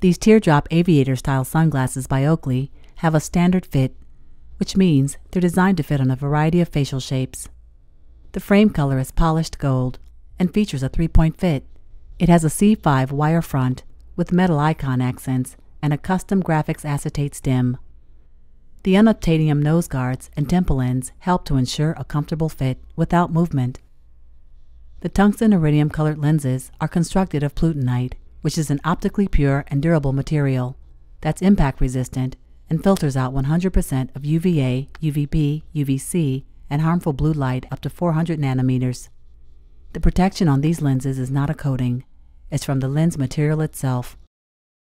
These teardrop aviator style sunglasses by Oakley have a standard fit, which means they're designed to fit on a variety of facial shapes. The frame color is polished gold and features a three point fit. It has a C5 wire front with metal icon accents and a custom graphics acetate stem. The unobtainium nose guards and temple ends help to ensure a comfortable fit without movement. The tungsten iridium colored lenses are constructed of plutonite, which is an optically pure and durable material that's impact resistant and filters out 100% of UVA, UVB, UVC, and harmful blue light up to 400 nanometers. The protection on these lenses is not a coating, it's from the lens material itself.